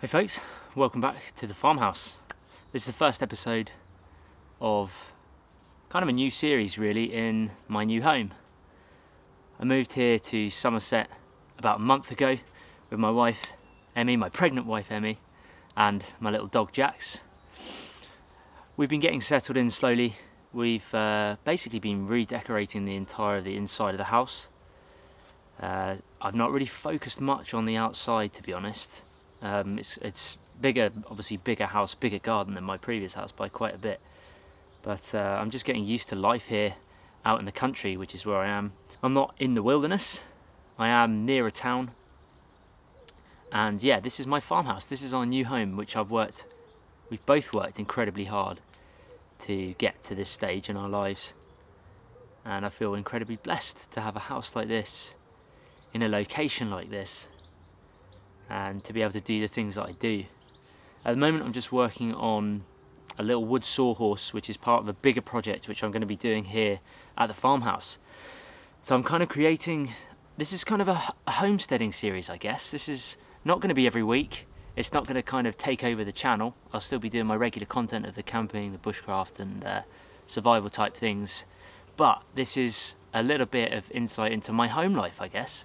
Hey folks, welcome back to the farmhouse. This is the first episode of kind of a new series really in my new home. I moved here to Somerset about a month ago with my wife Emmy, my pregnant wife Emmy, and my little dog Jax. We've been getting settled in slowly. We've uh, basically been redecorating the entire of the inside of the house. Uh, I've not really focused much on the outside to be honest. Um, it's, it's bigger, obviously bigger house, bigger garden than my previous house by quite a bit. But uh, I'm just getting used to life here out in the country, which is where I am. I'm not in the wilderness. I am near a town. And yeah, this is my farmhouse. This is our new home, which I've worked, we've both worked incredibly hard to get to this stage in our lives. And I feel incredibly blessed to have a house like this in a location like this and to be able to do the things that I do. At the moment I'm just working on a little wood sawhorse which is part of a bigger project which I'm going to be doing here at the farmhouse. So I'm kind of creating, this is kind of a, homesteading series I guess. This is not going to be every week. It's not going to kind of take over the channel. I'll still be doing my regular content of the camping, the bushcraft and uh, survival type things. But this is a little bit of insight into my home life I guess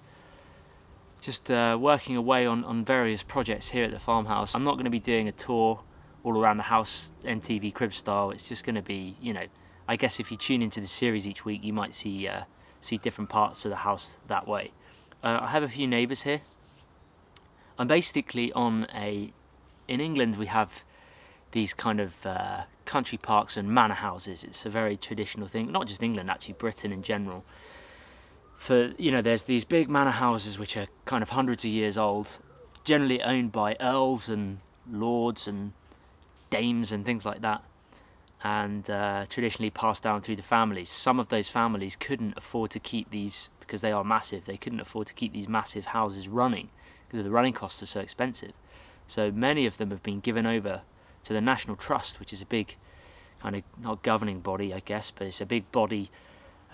just uh, working away on, on various projects here at the farmhouse. I'm not going to be doing a tour all around the house MTV crib style. It's just going to be, you know, I guess if you tune into the series each week, you might see uh, see different parts of the house that way. Uh, I have a few neighbours here. I'm basically on a, in England we have these kind of uh, country parks and manor houses. It's a very traditional thing, not just England, actually Britain in general for you know there's these big manor houses which are kind of hundreds of years old generally owned by earls and lords and dames and things like that and uh, traditionally passed down through the families. Some of those families couldn't afford to keep these because they are massive they couldn't afford to keep these massive houses running because the running costs are so expensive. So many of them have been given over to the national trust which is a big kind of not governing body i guess but it's a big body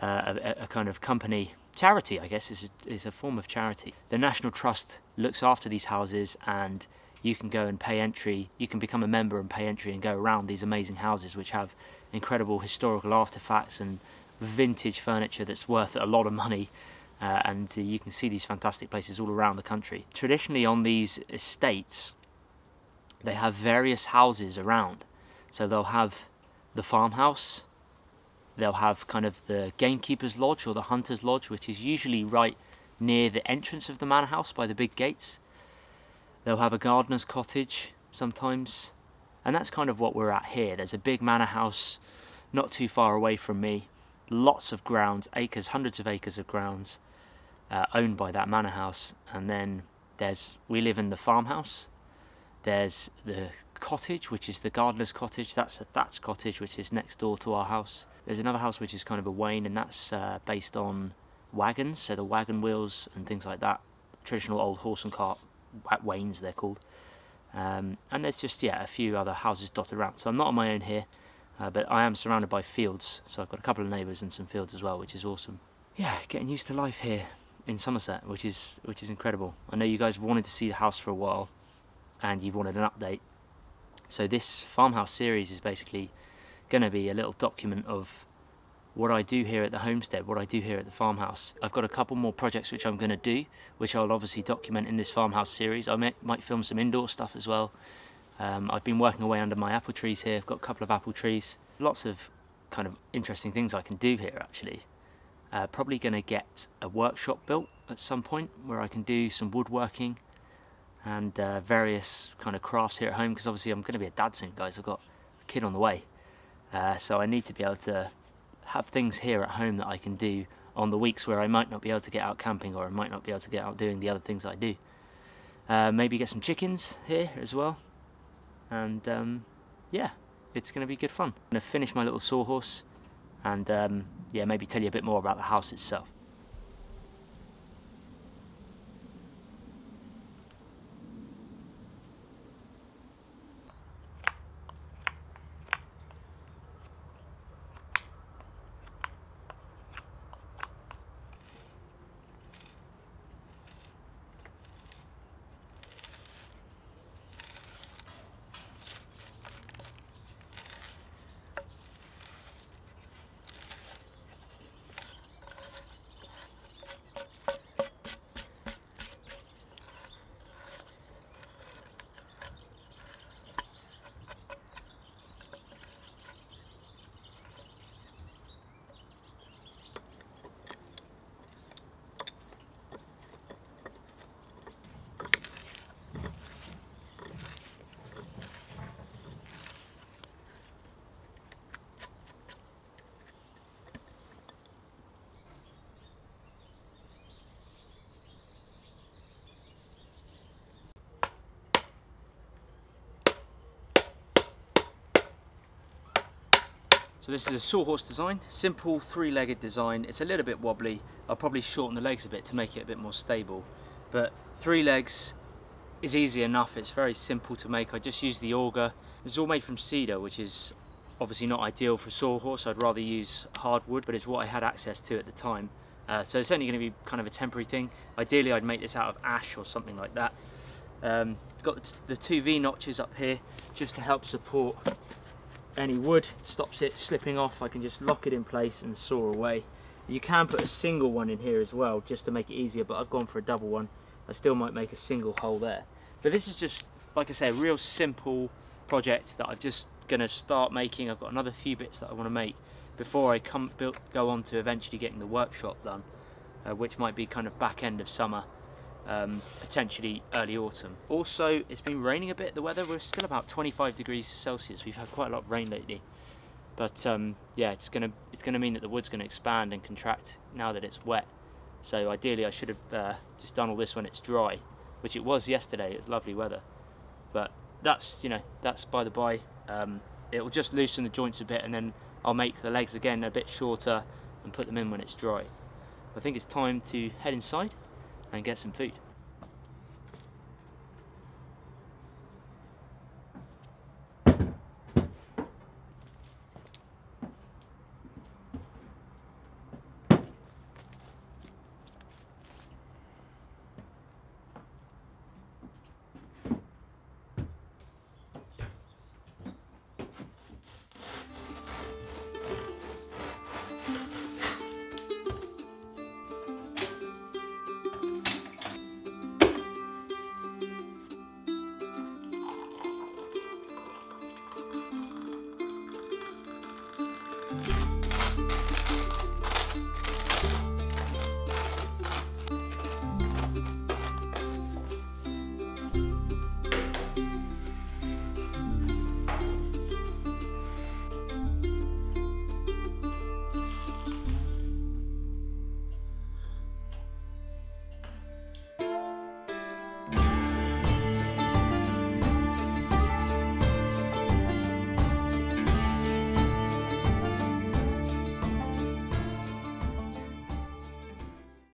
uh, a, a kind of company charity, I guess, is a, is a form of charity. The National Trust looks after these houses and you can go and pay entry, you can become a member and pay entry and go around these amazing houses which have incredible historical artifacts and vintage furniture that's worth a lot of money uh, and uh, you can see these fantastic places all around the country. Traditionally on these estates they have various houses around so they'll have the farmhouse They'll have kind of the gamekeeper's lodge or the hunter's lodge, which is usually right near the entrance of the manor house by the big gates. They'll have a gardener's cottage sometimes, and that's kind of what we're at here. There's a big manor house not too far away from me, lots of grounds, acres, hundreds of acres of grounds uh, owned by that manor house, and then there's we live in the farmhouse. There's the cottage, which is the gardener's cottage. That's a thatched cottage, which is next door to our house. There's another house which is kind of a wain, and that's uh, based on wagons, so the wagon wheels and things like that. Traditional old horse and cart wains, they're called. Um, and there's just, yeah, a few other houses dotted around. So I'm not on my own here, uh, but I am surrounded by fields. So I've got a couple of neighbours and some fields as well, which is awesome. Yeah, getting used to life here in Somerset, which is which is incredible. I know you guys wanted to see the house for a while, and you wanted an update. So this farmhouse series is basically going to be a little document of what I do here at the homestead, what I do here at the farmhouse. I've got a couple more projects which I'm going to do, which I'll obviously document in this farmhouse series. I may, might film some indoor stuff as well. Um, I've been working away under my apple trees here. I've got a couple of apple trees. Lots of kind of interesting things I can do here actually. Uh, probably going to get a workshop built at some point where I can do some woodworking and uh, various kind of crafts here at home because obviously I'm going to be a dad soon guys. I've got a kid on the way. Uh, so I need to be able to have things here at home that I can do on the weeks where I might not be able to get out camping or I might not be able to get out doing the other things I do. Uh, maybe get some chickens here as well. And um, yeah, it's going to be good fun. I'm going to finish my little sawhorse and um, yeah, maybe tell you a bit more about the house itself. So this is a sawhorse design, simple three-legged design. It's a little bit wobbly. I'll probably shorten the legs a bit to make it a bit more stable. But three legs is easy enough. It's very simple to make. I just use the auger. Is all made from cedar, which is obviously not ideal for sawhorse. I'd rather use hardwood, but it's what I had access to at the time. Uh, so it's only going to be kind of a temporary thing. Ideally, I'd make this out of ash or something like that. Um, got the two V notches up here just to help support any wood, stops it slipping off. I can just lock it in place and saw away. You can put a single one in here as well just to make it easier, but I've gone for a double one. I still might make a single hole there. But this is just, like I say, a real simple project that I'm just going to start making. I've got another few bits that I want to make before I come build, go on to eventually getting the workshop done, uh, which might be kind of back end of summer, um, potentially early autumn. Also, it's been raining a bit, the weather, we're still about 25 degrees Celsius. We've had quite a lot of rain lately. But um, yeah, it's gonna it's gonna mean that the wood's gonna expand and contract now that it's wet. So ideally, I should have uh, just done all this when it's dry, which it was yesterday. It was lovely weather, but that's you know that's by the by. Um, it will just loosen the joints a bit, and then I'll make the legs again a bit shorter and put them in when it's dry. I think it's time to head inside and get some food.